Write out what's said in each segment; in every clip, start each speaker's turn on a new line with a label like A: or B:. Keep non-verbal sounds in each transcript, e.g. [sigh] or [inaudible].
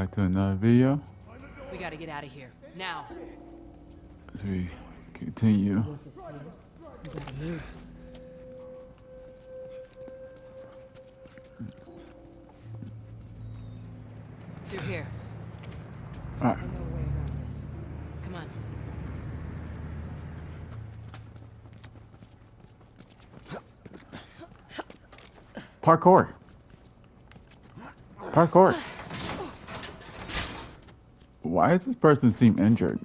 A: Back to another video.
B: We gotta get out of here. Now.
A: As we continue.
B: Through here.
A: Alright.
B: I know a way around this. Come on.
A: Parkour. Parkour. Why does this person seem injured?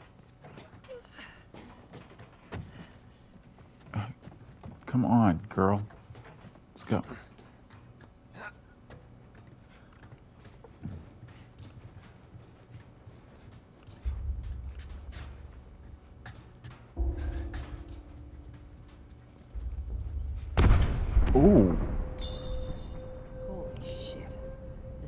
A: Come on, girl. Let's go. Ooh.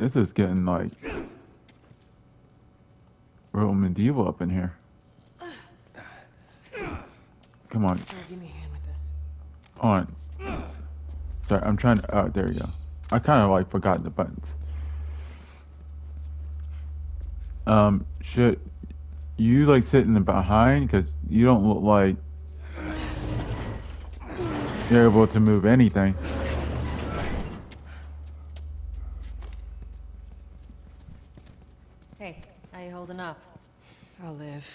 A: This is getting like real medieval up in here. Come on,
B: give me a hand with this.
A: on. Sorry, I'm trying to. Oh, there you go. I kind of like forgot the buttons. Um, should you like sit in the behind? Because you don't look like you're able to move anything.
C: Hey, how you holding up?
B: I'll live.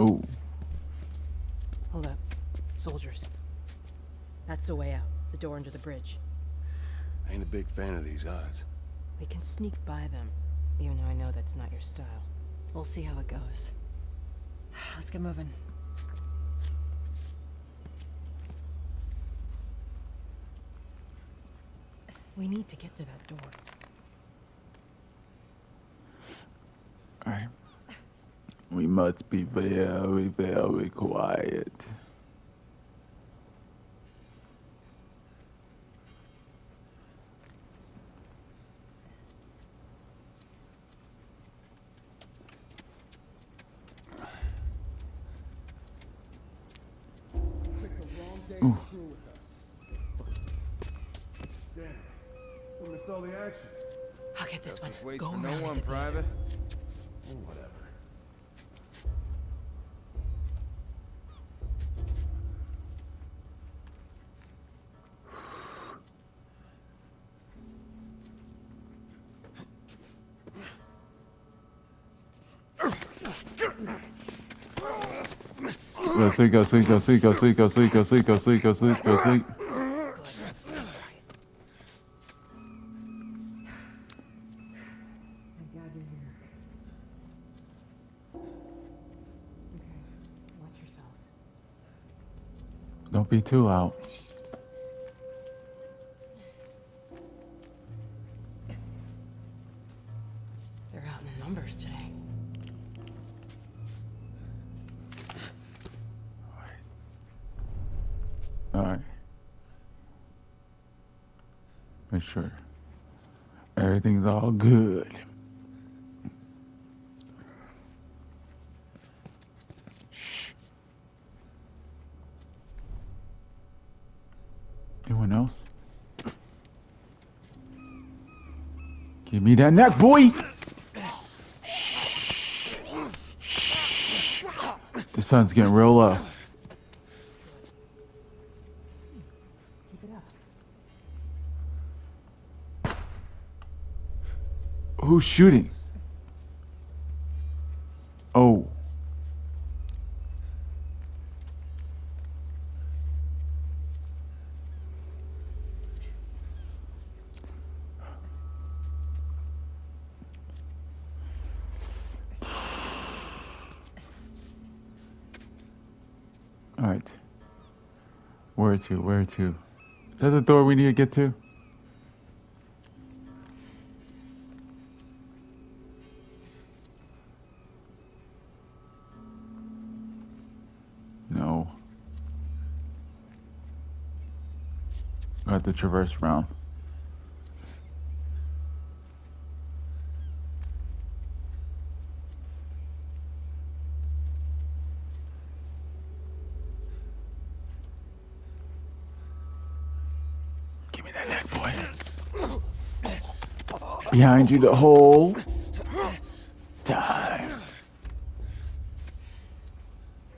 A: Oh,
B: Hold up. Soldiers. That's the way out. The door under the bridge.
D: Ain't a big fan of these odds.
B: We can sneak by them, even though I know that's not your style.
C: We'll see how it goes. [sighs] Let's get moving.
B: We need to get to that door.
A: alright. We must be very, very quiet. Ooh.
E: We missed all the action.
B: I'll get this one.
F: Justice waits
B: Go
F: for no
B: around
F: one,
B: it.
F: Private.
E: Or whatever.
A: Go sleep, go sleep, go sleep, go sleep, go sleep, go sleep, go sleep, go sleep, go sleep. Don't be too loud. Give that neck, boy! The sun's getting real low. Who's shooting? Oh. All right. Where to? Where to? Is that the door we need to get to? No. I have to traverse around. Me that neck, boy. Behind you the whole time.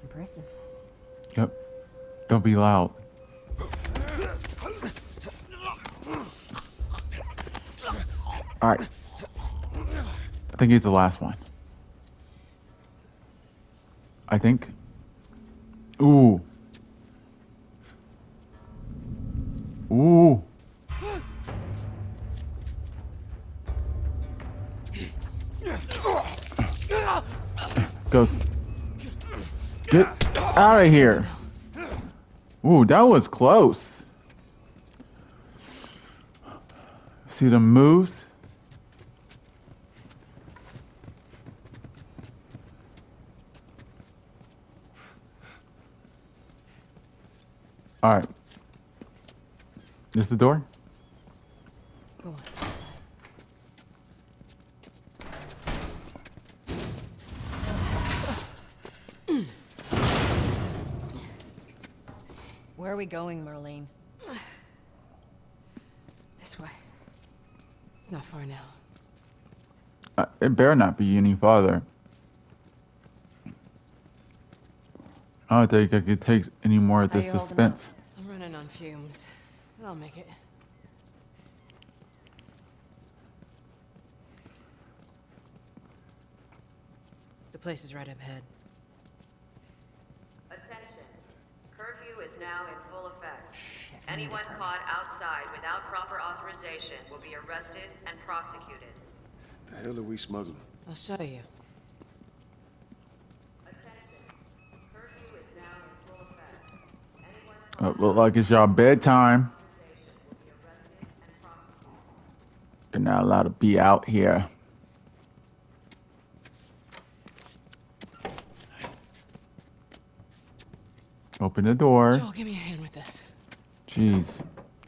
B: Impressive.
A: Yep. Don't be loud. All right. I think he's the last one. I think. Ooh. Ooh. Out of here. Ooh, that was close. See the moves? All right. Is the door?
B: Go on. Inside.
C: Where are we going, Marlene? [sighs]
B: This way. It's not far now.
A: Uh, it better not be any farther. I don't think I could take any more of
C: How
A: this
C: you holding up?
A: suspense.
B: I'm running on fumes. But I'll make it. The place is right up ahead.
F: Now in full effect. Anyone caught outside without proper authorization will be arrested and prosecuted.
D: The hell are we smuggling?
B: I'll show you.
F: Attention. Curfew is now in full effect. Anyone
A: Uh, look like it's y'all bedtime.
F: will be arrested and prosecuted.
A: You're not allowed to be out here. Open the door.
B: Joel, give me a hand with this.
A: Jeez.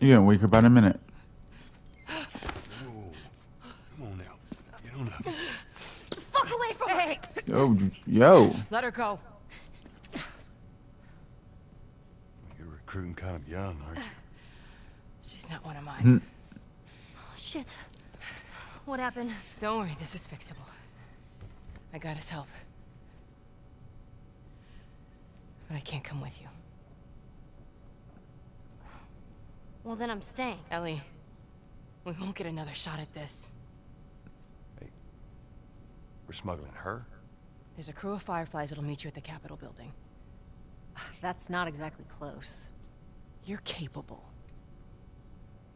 A: You're getting weaker by the minute.
D: Come on now. Get on up.
C: Fuck away from me!
A: Yo, yo.
B: Let her go.
D: You're recruiting kind of young, aren't you?
B: She's not one of mine.
A: Hmm.
C: Shit. What happened?
B: Don't worry, this is fixable. I got his help. But I can't come with you.
C: Well, then I'm staying.
B: Ellie, we won't get another shot at this.
D: Hey, We're smuggling her?
B: There's a crew of Fireflies that'll meet you at the Capitol building.
C: Ah, that's not exactly close.
B: You're capable.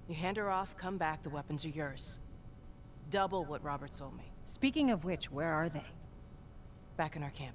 B: You hand her off, come back, the weapons are yours. Double what Robert sold me.
C: Speaking of which, where are they?
B: Back in our camp.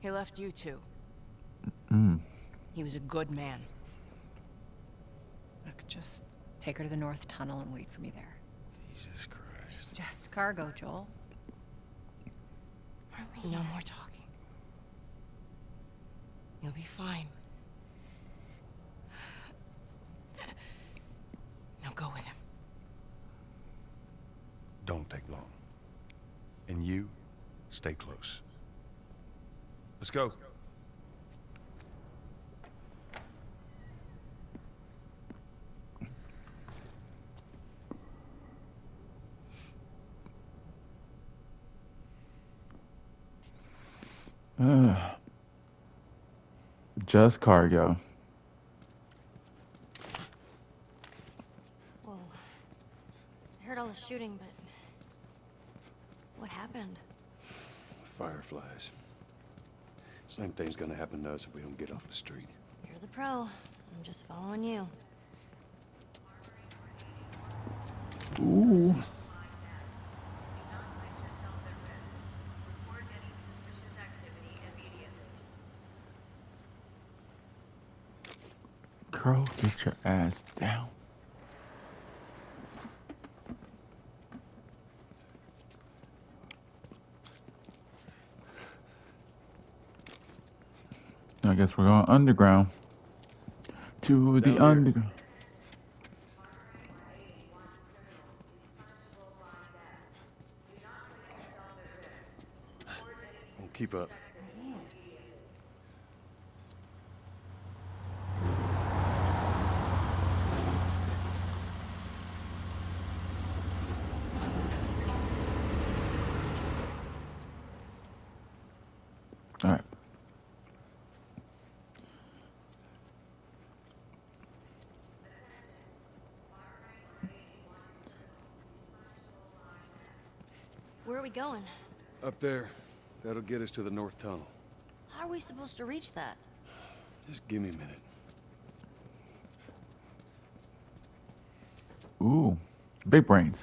B: He left you too.
A: Mm.
B: He was a good man.
C: Look, just take her to the North Tunnel and wait for me there.
E: Jesus Christ.
C: Just cargo, Joel.
B: No more talking. You'll be fine. Now go with him.
D: Don't take long. And you, stay close.
E: Let's go.
A: Ugh. [sighs] Just cargo.
C: Whoa. I heard all the shooting, but... What happened?
D: Fireflies. Same thing's gonna happen to us if we don't get off the street.
C: You're the pro. I'm just following you.
A: Ooh.
F: Report any suspicious activity immediately.
A: Girl, get your ass down. Guess we're going underground. To the
D: Down here.
A: underground.
D: Keep up.
C: We going?
D: Up there. That'll get us to the north tunnel.
C: How are we supposed to reach that?
D: Just give me a minute.
A: Ooh, big brains.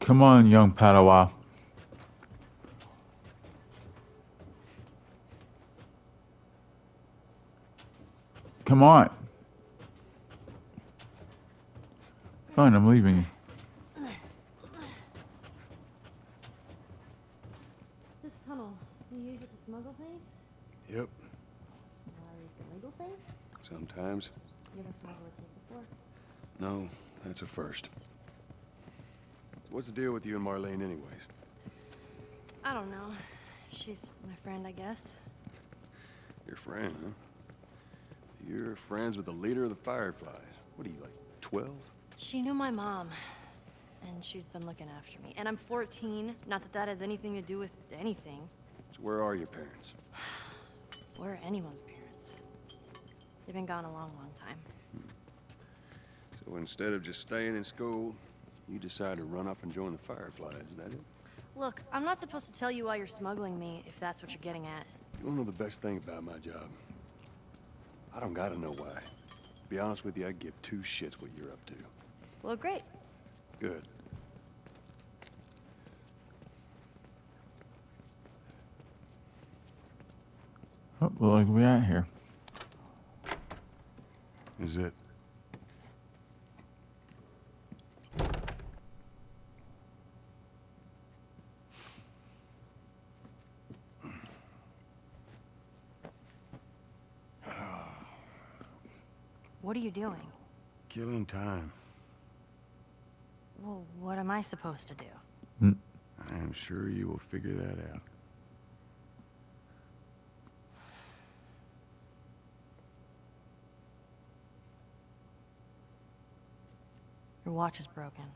A: Come on, young Padawan. Come. Fine, I'm leaving.
C: This tunnel, you use it to smuggle things?
D: Yep.
C: Like illegal things?
D: Sometimes.
C: You ever smuggled a before?
D: No, that's a first. So what's the deal with you and Marlene anyways?
C: I don't know. She's my friend, I guess.
D: Your friend, huh? You're friends with the leader of the Fireflies. What are you, like, 12?
C: She knew my mom, and she's been looking after me. And I'm 14. Not that that has anything to do with anything.
D: So where are your parents?
C: Or anyone's parents. They've been gone a long, long time. Hmm.
D: So instead of just staying in school, you decide to run off and join the Fireflies, is that it?
C: Look, I'm not supposed to tell you why you're smuggling me, if that's what you're getting at.
D: You don't know the best thing about my job? I don't gotta know why. To be honest with you, I give two shits what you're up to.
C: Well, great.
D: Good.
A: Oh, well, look, we at here.
D: Is it?
C: What are you doing?
D: Killing time.
C: Well, what am I supposed to do? Mm.
D: I am sure you will figure that out.
C: Your watch is broken.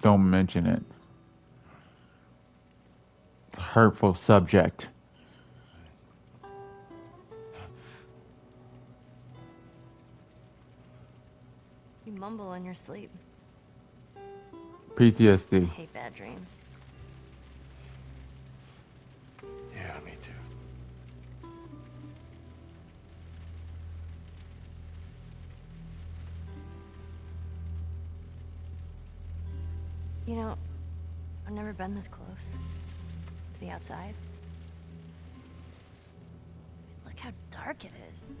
A: Don't mention it. It's a hurtful subject.
C: Mumble in your sleep.
A: PTSD.
C: hate bad dreams.
D: Yeah, me too.
C: You know, I've never been this close. to the outside. Look how dark it is.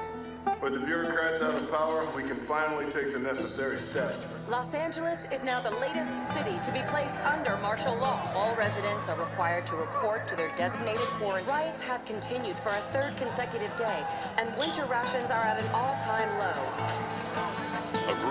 G: With the bureaucrats out of power, we can finally take the necessary steps.
H: Los Angeles is now the latest city to be placed under martial law. All residents are required to report to their designated quarantine. Riots have continued for a third consecutive day, and winter rations are at an all-time low.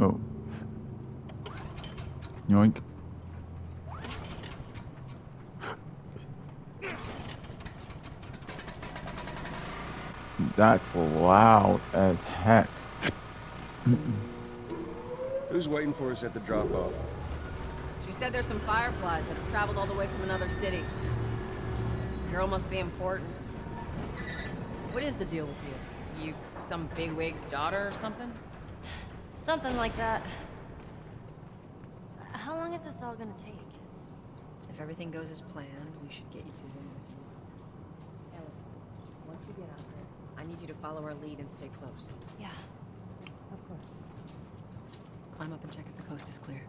A: Oh. Yoink. That's loud as heck.
D: Who's waiting for us at the drop-off?
I: She said there's some fireflies that have traveled all the way from another city. Girl must be important. What is the deal with you? You some bigwig's daughter or something?
C: Something like that. How long is this all gonna take?
I: If everything goes as planned, we should get you to the Ellie, once you get out there, I need you to follow our lead and stay close.
C: Yeah.
I: Of course. Climb up and check if the coast is clear.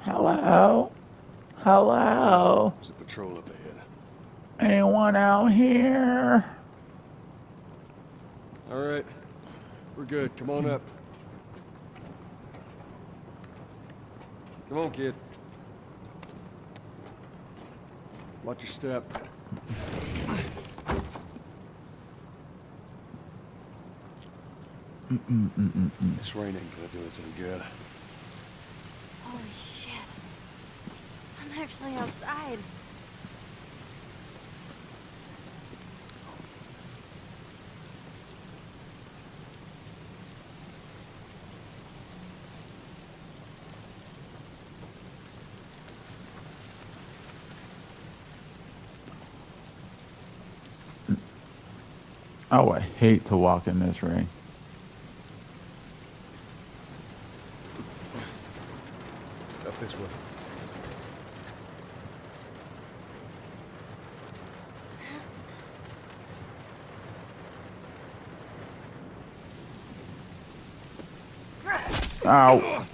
A: Hello? Hello?
D: There's a patrol up ahead.
A: Anyone out here?
D: All right. We're good. Come on up. Come on, kid. Watch your step.
A: Mm-mm-mm-mm-mm.
D: This rain ain't gonna do us any good.
C: Holy shit. I'm actually outside.
A: I hate to walk in this rain.
D: Up this way.
A: Ow.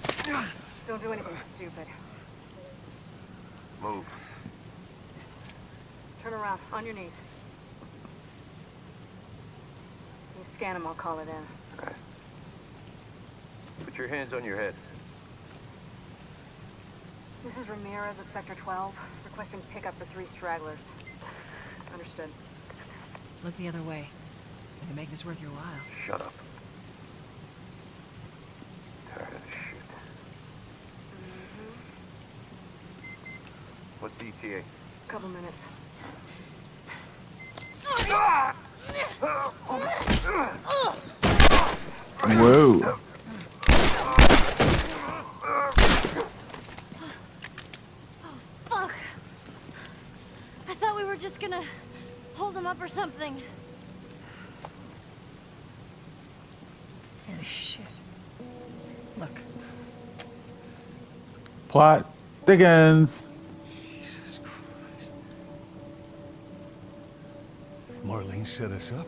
J: Don't do anything stupid.
K: Move.
J: Turn around, on your knees. You scan him, I'll call it in.
K: Put your hands on your head.
J: This is Ramirez at Sector 12, requesting pickup for three stragglers. Understood.
I: Look the other way. We can make this worth your while.
K: Shut up. Tired of this shit. Mm-hmm. What's ETA?
J: Couple minutes.
A: Whoa.
C: Fuck! I thought we were just gonna hold him up or something.
I: Oh, shit. Look,
A: Plot thickens.
D: Jesus Christ. Marlene set us up?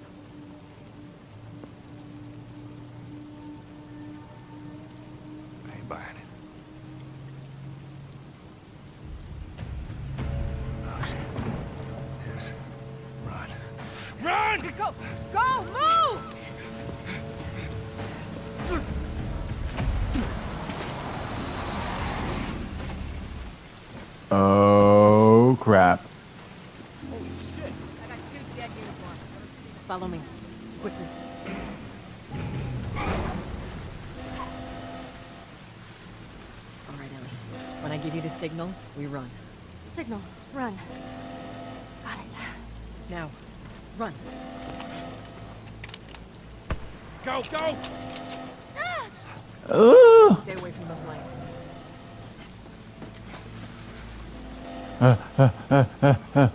I: Signal, we run.
C: Signal. Run. Got it.
I: Now, run.
E: Go, go!
A: Ugh.
I: Stay away from those lights.
A: Uh, uh, uh,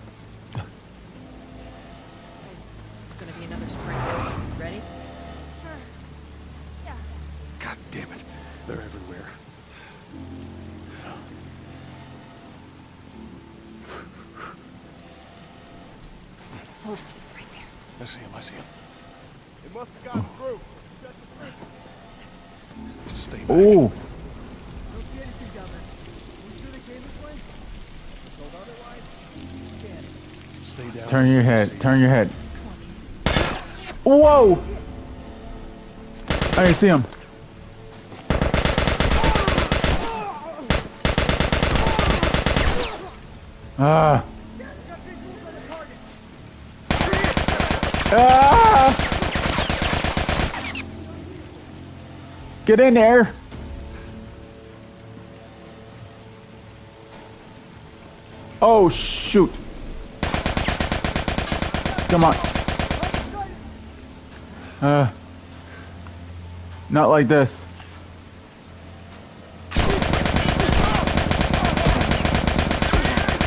A: see him. Ah. Ah! Get in there. Oh shoot. Come on. Uh. Not like this.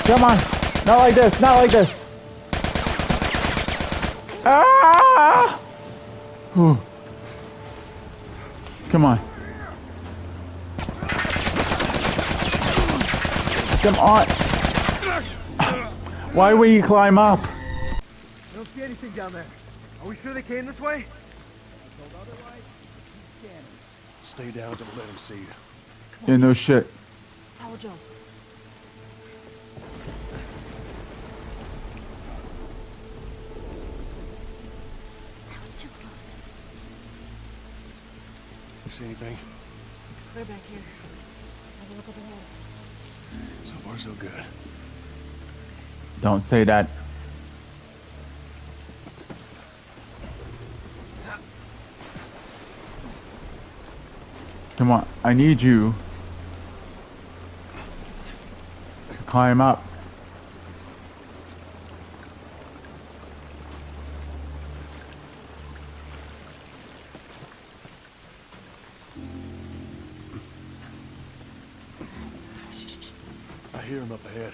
A: Come on. Not like this. Not like this. Ah! Whew. Come on. Come on. Why will you climb up?
L: I don't see anything down there. Are we sure they came this way?
D: Stay down, don't let him see you.
A: Yeah, no shit.
C: Follow Joel. That was too close.
D: You see anything?
C: Clear back here. Have a look at the wall.
D: So far, so good.
A: Don't say that. Come on, I need you to climb up.
D: I hear him up ahead.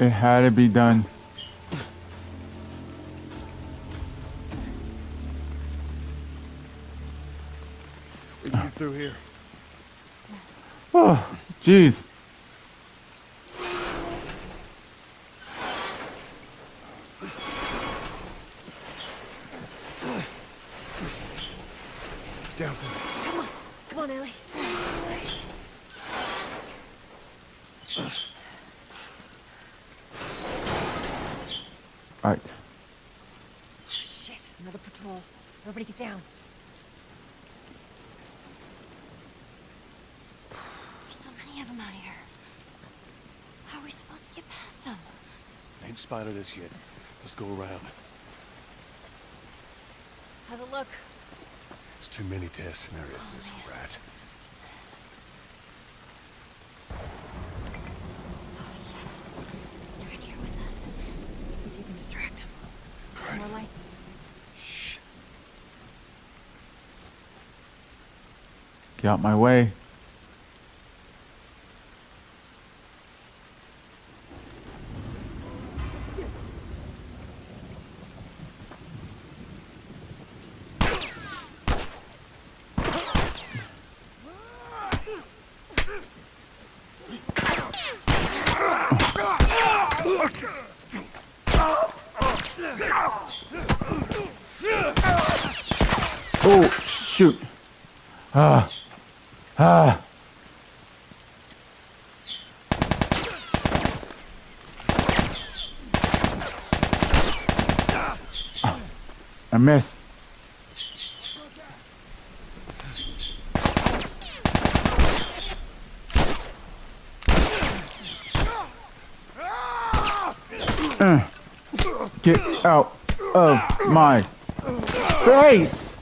A: It had to be done.
D: We can get through here.
A: Oh, jeez.
D: Down for me.
C: Come on. Come on, Ellie.
A: All right.
C: Shit. Another patrol. Everybody get down. There's so many of them out here. How are we supposed to get past them?
D: Ain't spotted us yet. Let's go around.
I: Have a look.
D: There's too many test scenarios. This oh, is rat.
C: Oh, shit. They're in here with us. See if you can distract them.
D: All
C: More
D: right.
C: lights.
D: Shh.
A: Get out my way. Ah. Ah. I missed. Uh, Get out of my face!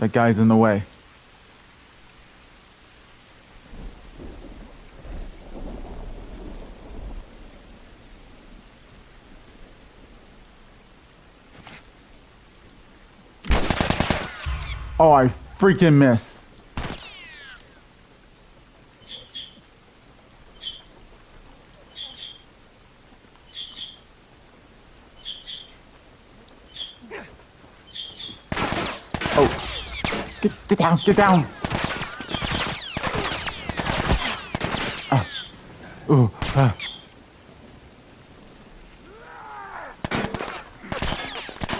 A: That guy's in the way. Oh, I freaking missed. Oh. Get, get down, get down. Ah. Ooh, ah.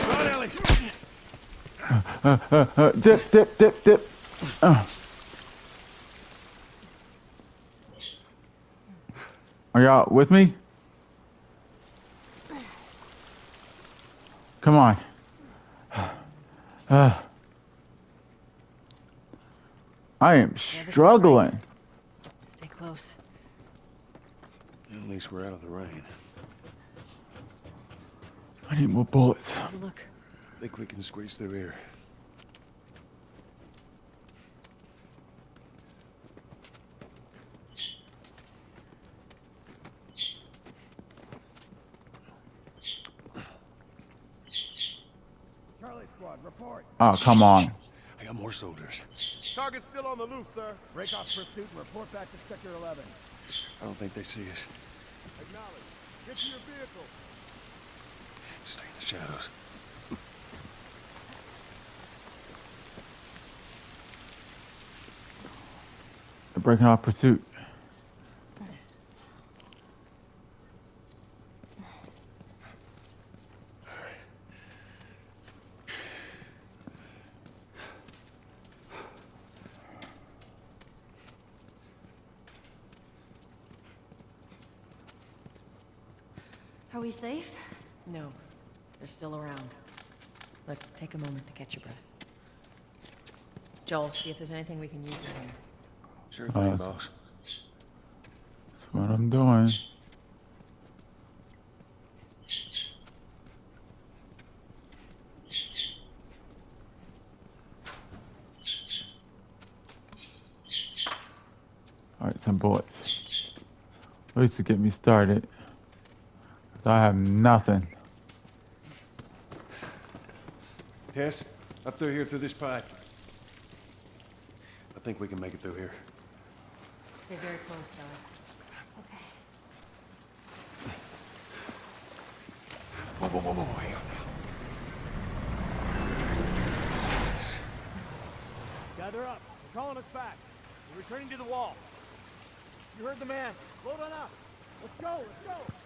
E: Run, Ellie!
A: Uh, uh, uh, dip, dip, dip, dip. Uh. Are y'all with me? Come on. Uh, I am struggling.
I: Stay close.
D: At least we're out of the rain.
A: I need more bullets.
I: Look.
D: I Think we can squeeze through here.
E: Squad, report.
A: Oh, come on.
D: I got more soldiers.
E: Target's still on the loose, sir. Break off pursuit and report back to Sector 11.
D: I don't think they see us.
E: Acknowledge. Get to your vehicle.
D: Stay in the shadows.
A: They're breaking off pursuit.
C: Are we safe?
I: No. They're still around. Look, take a moment to catch your breath. Joel, see if there's anything we can use in here.
D: Sure thing,
A: Uh,
D: boss.
A: That's what I'm doing. Alright, some bullets. At least to get me started. 'Cause I have nothing.
D: Tess, up through here through this pipe. I think we can make it through here.
I: Stay very close, Ella.
D: Whoa, whoa, whoa, whoa, whoa. Hang. Jesus.
E: Gather up. They're calling us back. We're returning to the wall. You heard the man. Load on up. Let's go, let's go.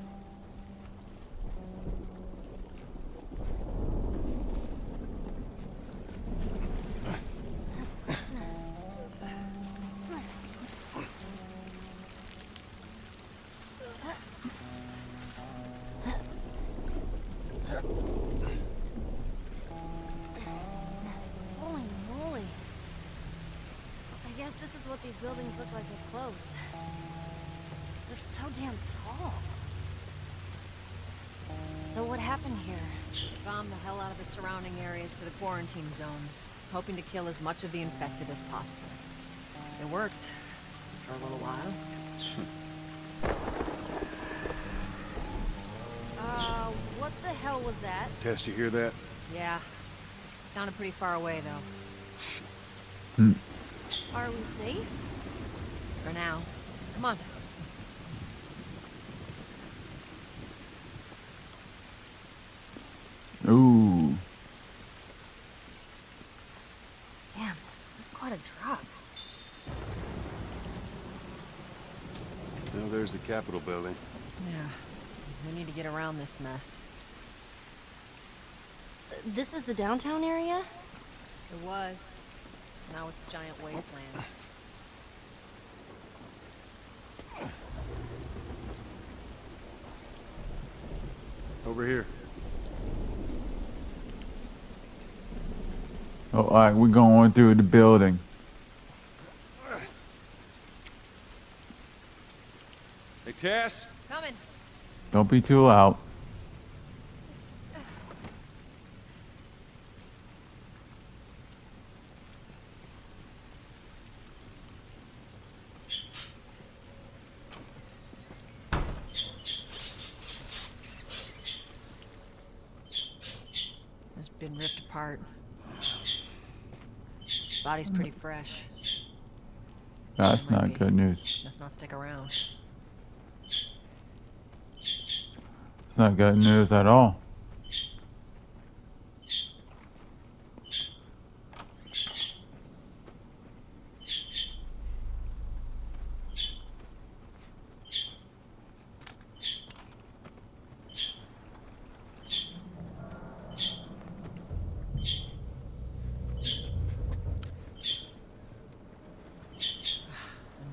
C: Is what these buildings look like up close. They're so damn tall. So what happened here?
I: Bombed the hell out of the surrounding areas to the quarantine zones, hoping to kill as much of the infected as possible. It worked. For a little while. [laughs]
C: Uh, what the hell was that?
D: Tess, you hear that?
I: Yeah. Sounded pretty far away, though.
C: Are we safe?
I: For now. Come on.
A: Ooh.
C: Damn, that's quite a drop.
D: No, there's the Capitol building.
I: Yeah. We need to get around this mess.
C: This is the downtown area?
I: It was. Now it's a giant wasteland.
D: Over here.
A: Oh, all right, we're going through the building.
D: Hey, Tess?
I: Coming.
A: Don't be too loud.
I: It's been ripped apart. Body's pretty fresh.
A: That's not
I: be.
A: good news.
I: Let's not stick around.
A: It's not good news at all.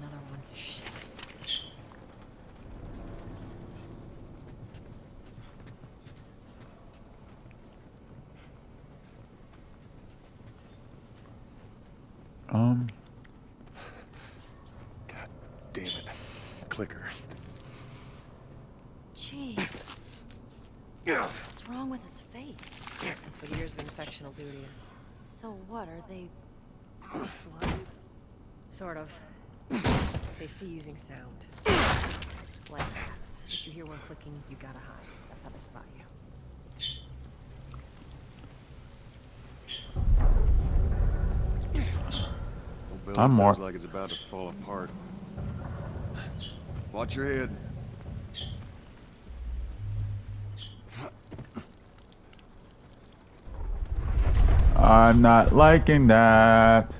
I: Another one. Shit.
A: Um,
D: God damn it. Clicker.
C: Jeez. What's wrong with his face?
I: That's what years of infection will do to you.
C: So what, are they blind?
I: Sort of. They see using sound. Like cats. If you hear one clicking, you gotta hide. That's how they spot you.
D: Old building
A: I'm more-
D: like it's about to fall apart. Watch your head.
A: I'm not liking that.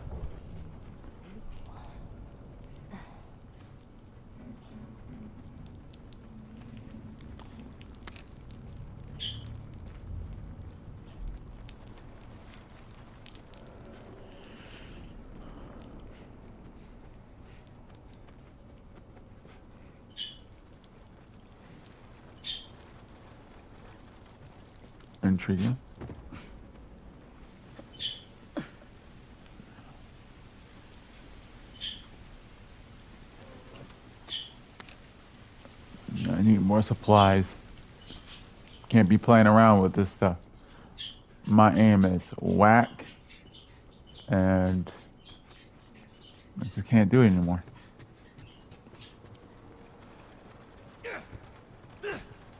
A: Intriguing. I need more supplies. Can't be playing around with this stuff. My aim is whack, and I just can't do it anymore.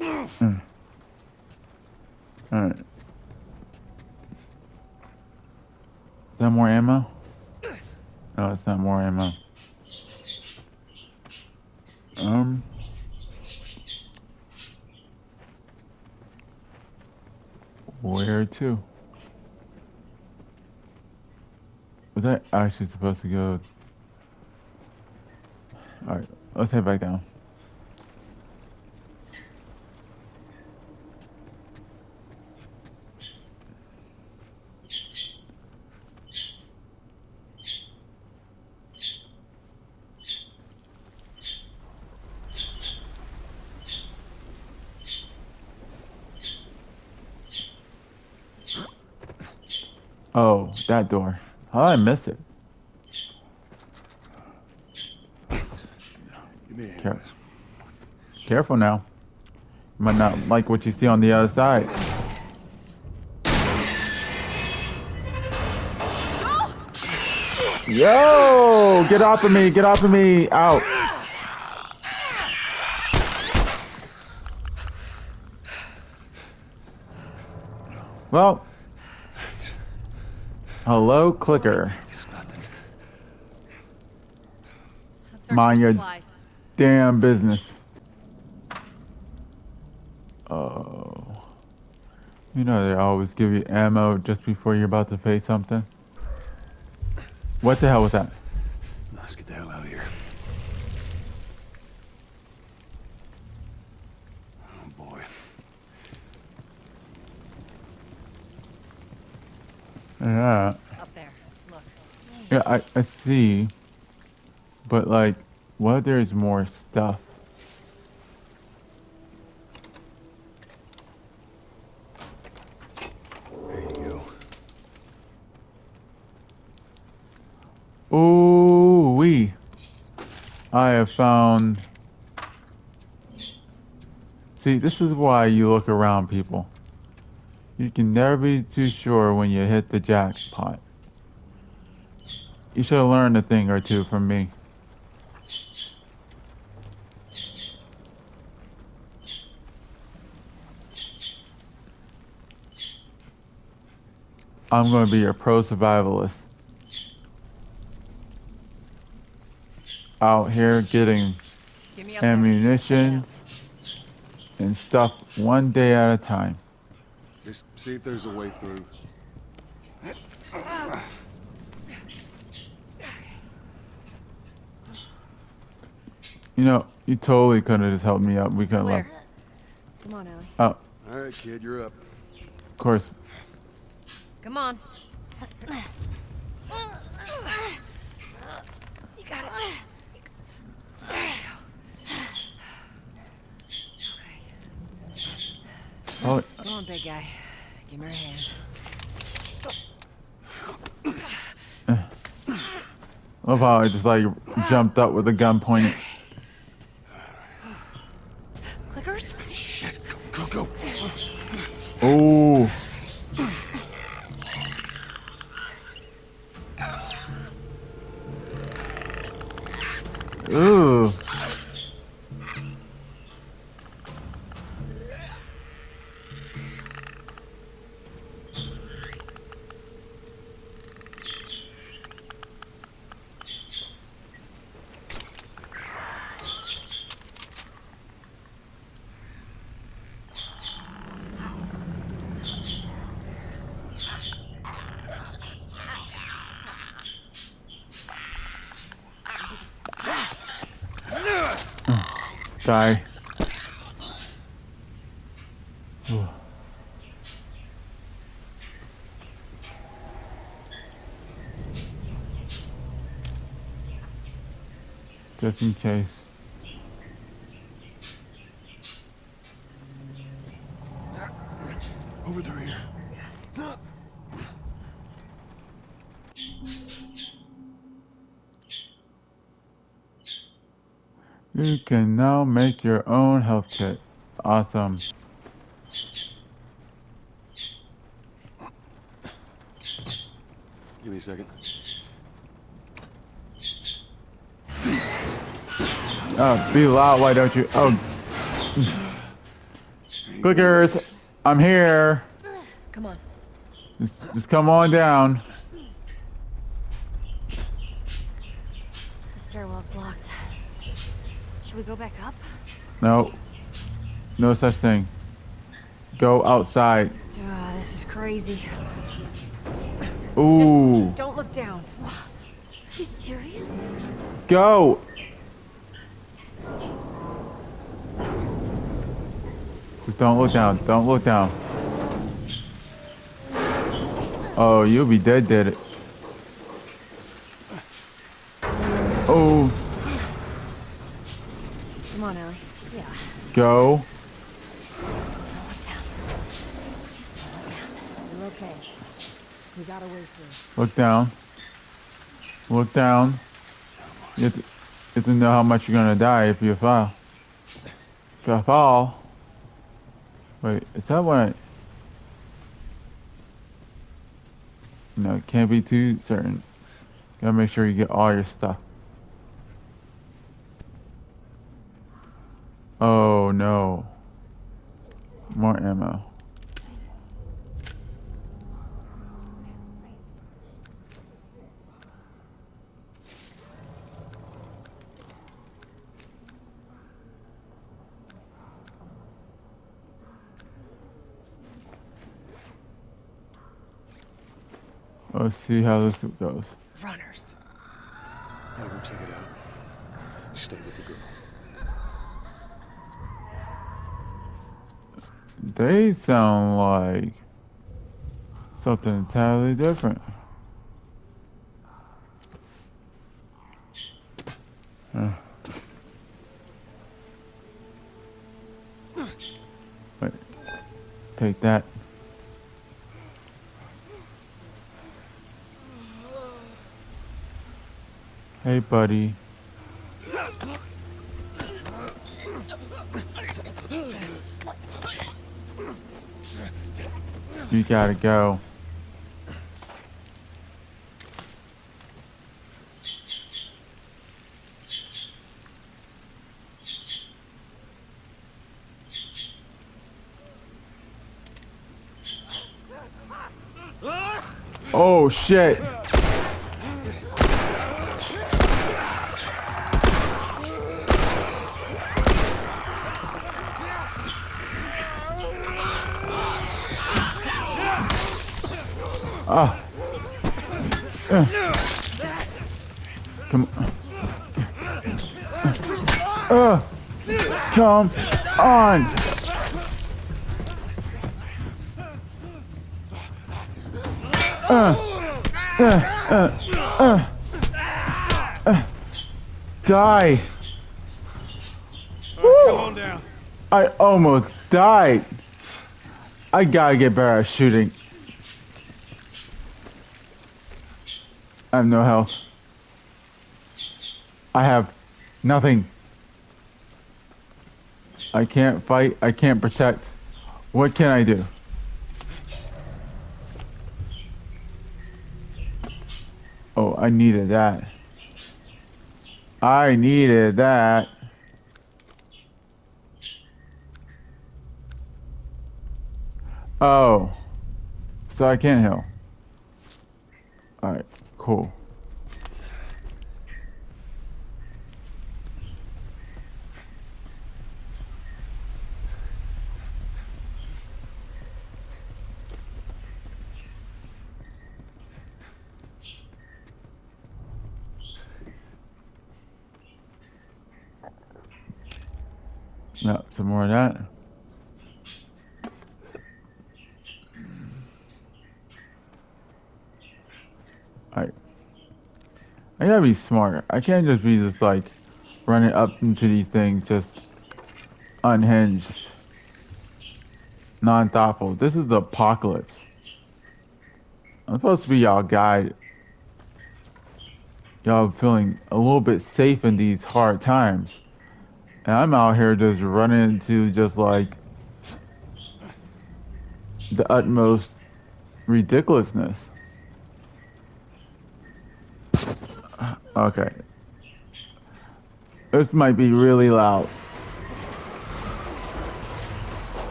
A: Mm. Alright. Is that more ammo? No, it's not more ammo. Um. Where to? I actually supposed to go? Alright, let's head back down. Oh, that door. How did I miss it?
D: Give me a hand.
A: Care- Careful now. You might not like what you see on the other side. Yo! Get off of me! Get off of me! Out! Well. Hello, clicker. Mind your damn business. Oh. You know they always give you ammo just before you're about to face something. What the hell was that?
D: Let's get the hell out of here. Oh boy.
A: Yeah.
I: Up there. Look.
A: Yeah, I, I see. But like, what if there's more stuff?
D: There you go.
A: Ooh wee. I have found. See, this is why you look around, people. You can never be too sure when you hit the jackpot. You should have learned a thing or two from me. I'm going to be your pro survivalist. Out here getting
I: Give me up there.
A: ammunitions and stuff one day at a time.
D: Just see if there's a way through.
A: You know, you totally could have just helped me up. We could have
I: Clear.
A: left.
C: Come on, Ellie.
A: Oh,
D: All right, kid, you're up.
A: of course.
I: Come on.
C: You got it.
A: Oh,
I: Come on, big guy. Give me your hand.
A: love how oh, I just like jumped up with a gun pointed.
C: Clickers?
D: Shit, go, go, go.
A: Ooh. Ooh. Die. Ooh. Just in case.
D: Over through here.
A: You can now make your own health kit. Awesome.
D: Give me a second.
A: Oh, be loud, why don't you? Oh. Clickers, I'm here.
I: Come on.
A: Just, just come on down.
C: The stairwell's blocked. Should we go back up?
A: No. No such thing. Go outside.
C: Ah, this is crazy.
A: Ooh.
C: Just don't look down. Are you serious?
A: Go. Just don't look down. Don't look down. Oh, you'll be dead, dead. Oh,
C: Come on, Ellie. Yeah.
A: go.
B: You're okay. We got a way through.
A: Look down. Look down. You have, to, you have to know how much you're gonna die if you fall. If I fall. Wait, is that what I... No, it can't be too certain. You Gotta make sure you get all your stuff. Oh no. More ammo. Let's see how this goes.
B: Runners.
D: Yeah, go check it out. Stay with the girl.
A: They sound like something entirely different. Huh. Wait. Take that. Hey, buddy. You gotta go. Oh shit. Come on. Uh. Uh. Uh. Uh. Uh. Die.
E: Come on down.
A: I almost died. I gotta get better at shooting. I have no health. I have nothing. I can't fight. I can't protect. What can I do? Oh, I needed that. I needed that. Oh. So I can't heal. Alright, cool. Yep, some more of that. I I gotta be smart. I can't just be just like running up into these things just unhinged, non-thoughtful. This is the apocalypse. I'm supposed to be y'all guide. Y'all feeling a little bit safe in these hard times. And I'm out here just running into just like the utmost ridiculousness. Okay. This might be really loud.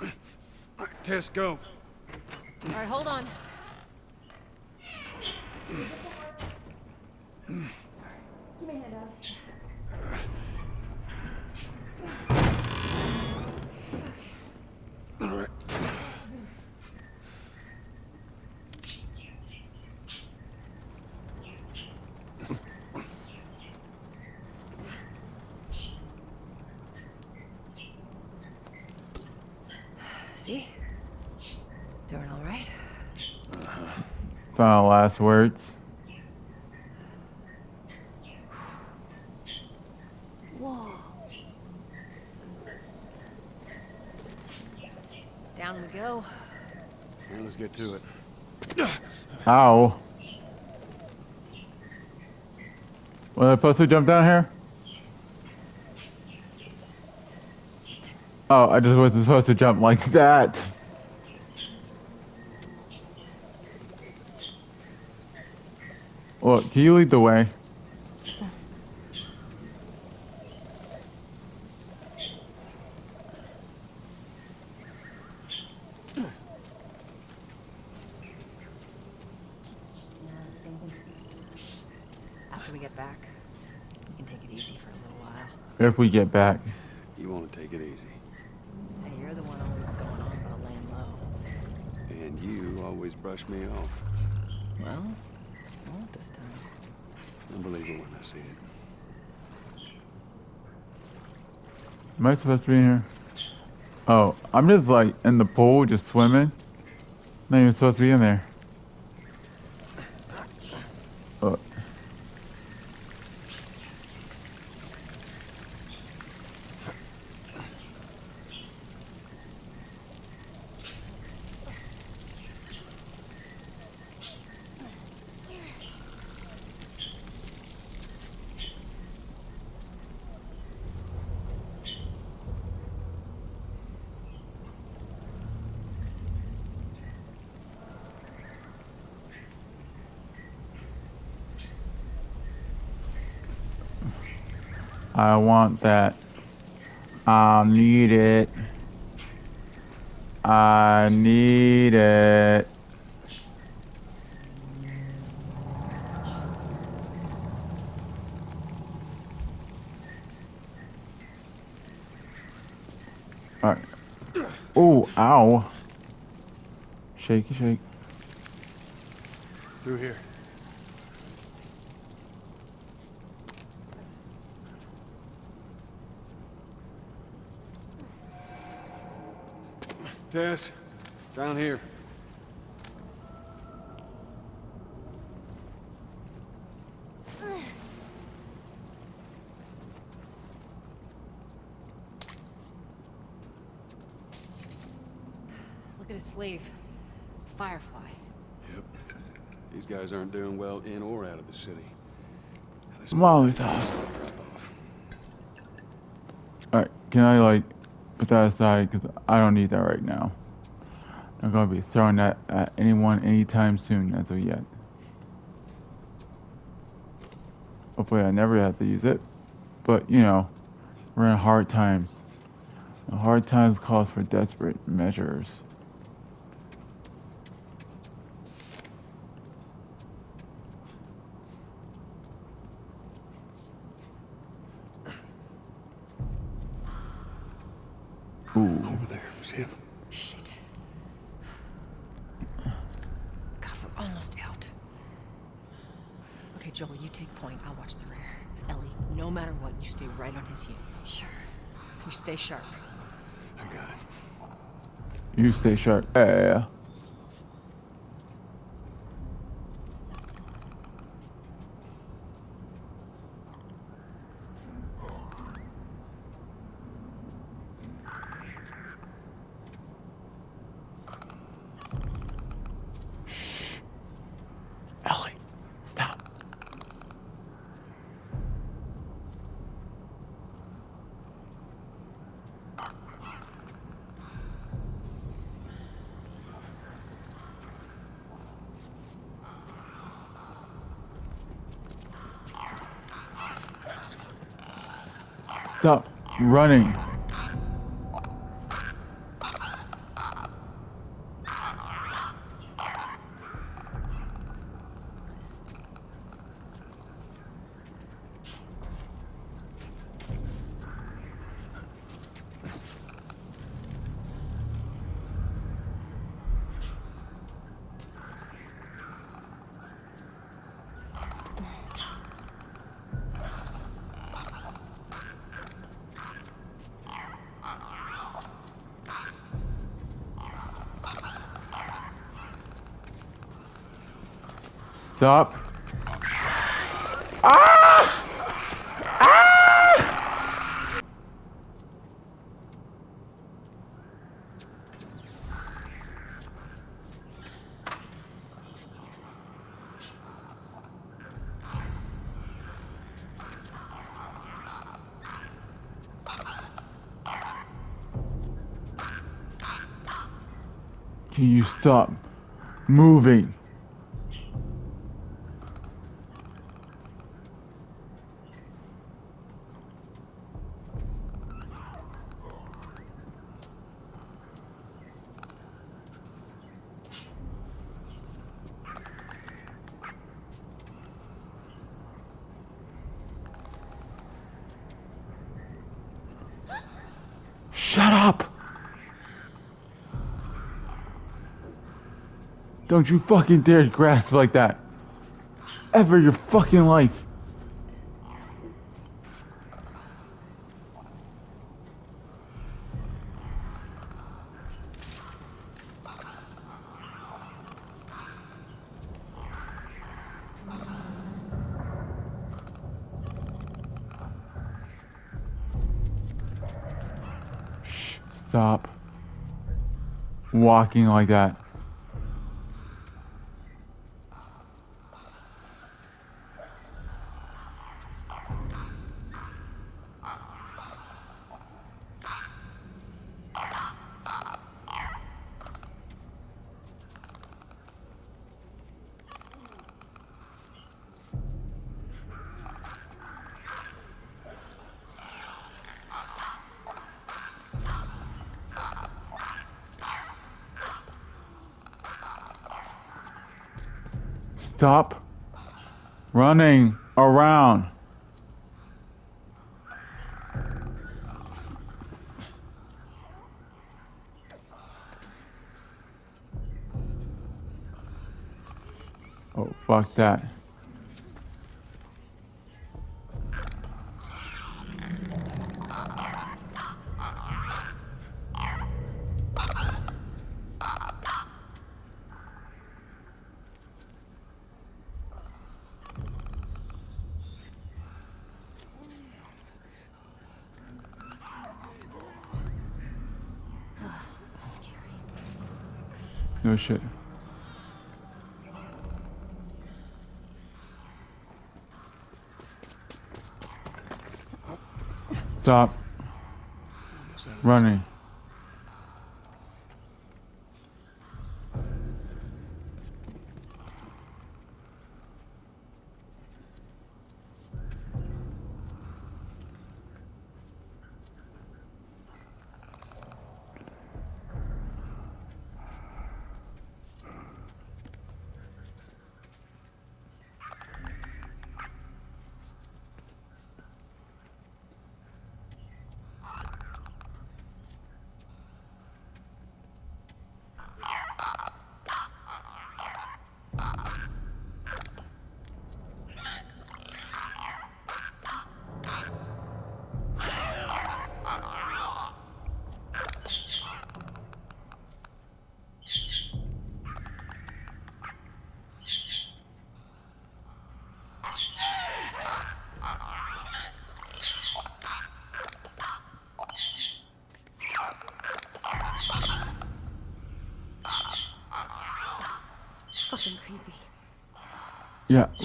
D: All right, Tess, go.
I: All right, hold on.
D: All right.
M: Easy. Doing all right?
A: Final last words.
C: Whoa.
I: Down we go.
D: Yeah, let's get to it.
A: Ow. Was I supposed to jump down here? Oh, I just wasn't supposed to jump like that. Look, can you lead the way?
I: After we get back, we can take it easy for a little while.
A: If we get back.
D: You want to take it easy.
I: Hey, you're the one always going on about laying low.
D: And you always brush me off.
I: Well, I won't this time.
D: I believe it when I see it.
A: Am I supposed to be in here? Oh, I'm just like in the pool, just swimming. Not even supposed to be in there. Look. Want that. I need it. I need it. Alright. Oh, ow. Shaky shake.
D: Through here. Tess, down here.
I: Look at his sleeve. Firefly.
D: Yep. These guys aren't doing well in or out of the city.
A: I'm always off. Alright, can I like put that aside because I don't need that right now. I'm gonna be throwing that at anyone anytime soon as of yet. Hopefully I never have to use it. But you know, we're in hard times. And hard times calls for desperate measures. Ooh.
D: Over there. See him?
I: Shit. God, we're almost out. Okay, Joel, you take point. I'll watch the rear. Ellie, no matter what, you stay right on his heels. Sure. You stay sharp.
D: I got it.
A: You stay sharp. Yeah. Ellie, stop. Stop running. Stop. Ah! Ah! Can you stop moving? Shut up! Don't you fucking dare grasp like that. Ever your fucking life. Shh, Stop walking like that. Stop running around. Oh, fuck that. No shit. Stop running.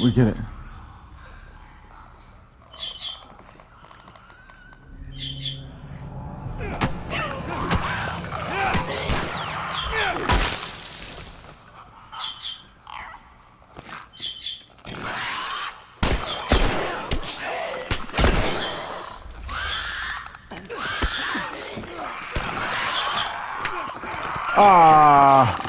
A: We get it. Ah.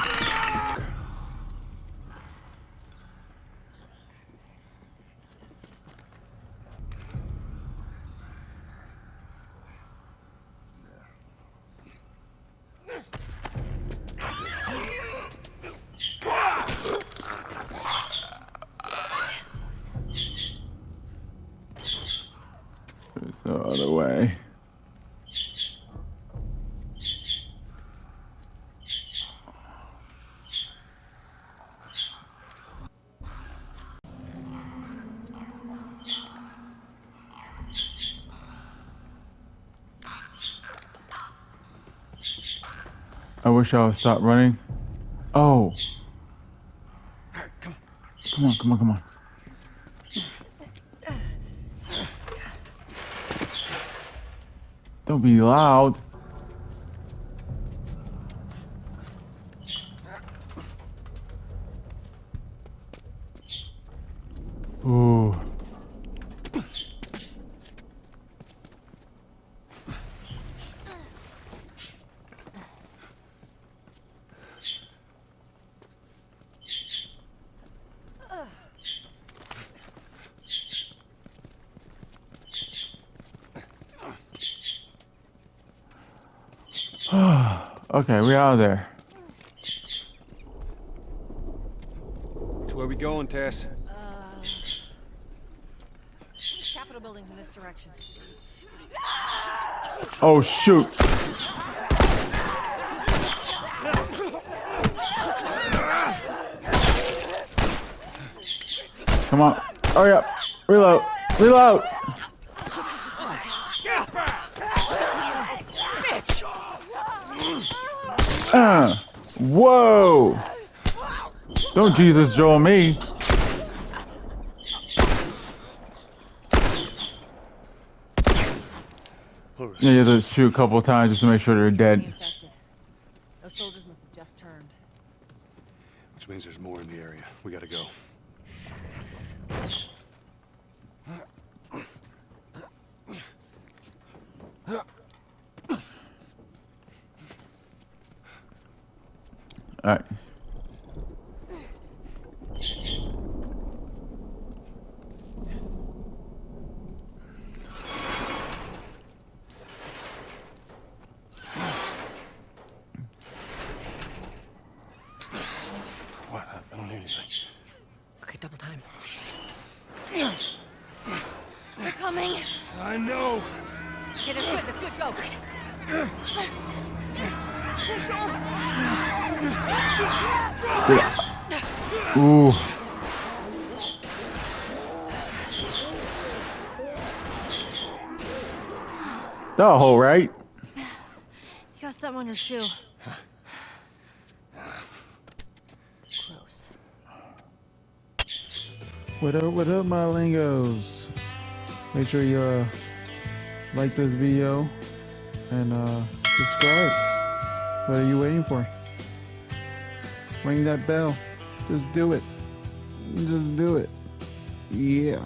A: There's no other way. I wish I would stop running. Oh. Come on, come on, come on. Don't be loud. Ooh. okay, we out of there.
D: Which way we going, Tess?
I: Uh, Capitol building's in this direction.
A: Oh shoot. Come on. Hurry up. Reload. Reload. Uh, whoa. Don't Jesus Joel me. Yeah, you have to shoot a couple times just to make sure they're dead.
I: Those soldiers must have just turned.
D: Which means there's more in the area. We gotta go.
A: Alright.
D: What? I don't hear anything.
I: Okay, double time.
C: They're coming.
D: I know.
I: Okay, that's good, that's good, go.
A: Ooh. That hole, right?
C: You got something on your shoe. Gross.
N: What up, what up, my lingos? Make sure you uh, like this video and uh, subscribe. What are you waiting for? Ring that bell. Just do it. Just do it. Yeah.